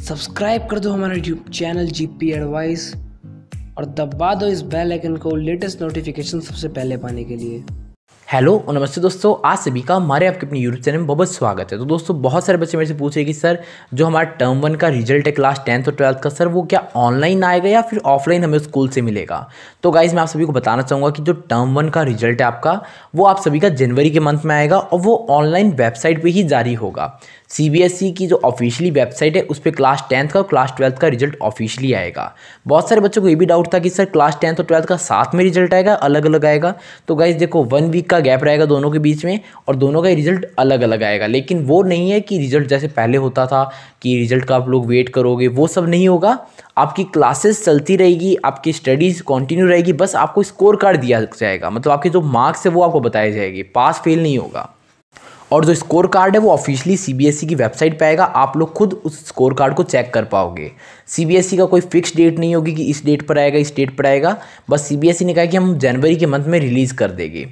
Subscribe कर दो हमारा YouTube channel G P advice और दबा दो इस बेल आइकन को लेटेस्ट नोटिफिकेशन सबसे पहले पाने के लिए। हेलो और नमस्ते दोस्तों, आज सभी का हमारे आपके अपने यूट्यूब चैनल में बहुत स्वागत है। तो दोस्तों, बहुत सारे बच्चे मेरे से पूछ रहे कि, सर, जो हमारा टर्म वन का रिज़ल्ट है क्लास टेंथ और ट्वेल्थ का, सर, वो क्या ऑनलाइन आएगा या फिर ऑफलाइन हमें स्कूल से मिलेगा? तो गाइज़ मैं आप सभी को बताना चाहूँगा कि जो टर्म वन का रिज़ल्ट है आपका, वो आप सभी का जनवरी के मंथ में आएगा और वो ऑनलाइन वेबसाइट पर ही जारी होगा। सीबीएसई की जो ऑफिशियली वेबसाइट है, उस पर क्लास टेंथ का और क्लास ट्वेल्थ का रिज़ल्ट ऑफिशियली आएगा। बहुत सारे बच्चों को ये भी डाउट था कि, सर क्लास टेंथ और ट्वेल्थ का साथ में रिज़ल्ट आएगा अलग अलग आएगा? तो गाइज़ देखो वन वीक का गैप रहेगा दोनों के बीच में और दोनों का रिज़ल्ट अलग अलग आएगा। लेकिन वो नहीं है कि रिज़ल्ट जैसे पहले होता था कि रिज़ल्ट का आप लोग वेट करोगे, वो सब नहीं होगा। आपकी क्लासेस चलती रहेगी, आपकी स्टडीज़ कंटिन्यू रहेगी, बस आपको स्कोर कार्ड दिया जाएगा। मतलब आपके जो मार्क्स है वो आपको बताए जाएँगे। पास फेल नहीं होगा। और जो स्कोर कार्ड है वो ऑफिशियली सीबीएसई की वेबसाइट पे आएगा। आप लोग खुद उस स्कोर कार्ड को चेक कर पाओगे। सीबीएसई का कोई फिक्स डेट नहीं होगी कि इस डेट पर आएगा, इस डेट पर आएगा। बस सीबीएसई ने कहा कि हम जनवरी के मंथ में रिलीज़ कर देंगे।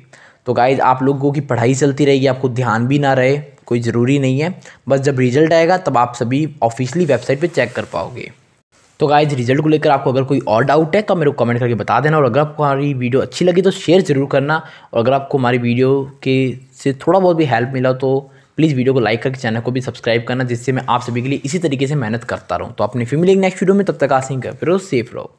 तो गाइज़ आप लोगों की पढ़ाई चलती रहेगी, आपको ध्यान भी ना रहे, कोई ज़रूरी नहीं है। बस जब रिज़ल्ट आएगा, तब आप सभी ऑफिशियली वेबसाइट पर चेक कर पाओगे। तो गाइज़ रिज़ल्ट को लेकर आपको अगर कोई और डाउट है तो मेरे को कमेंट करके बता देना। और अगर आपको हमारी वीडियो अच्छी लगी तो शेयर ज़रूर करना। और अगर आपको हमारी वीडियो के से थोड़ा बहुत भी हेल्प मिला तो प्लीज़ वीडियो को लाइक करके चैनल को भी सब्सक्राइब करना, जिससे मैं आप सभी के लिए इसी तरीके से मेहनत करता रहूँ। तो अपनी फिर मिलेंगे नेक्स्ट वीडियो में, तब तक आसिंग कर फिर सेफ़ रहो।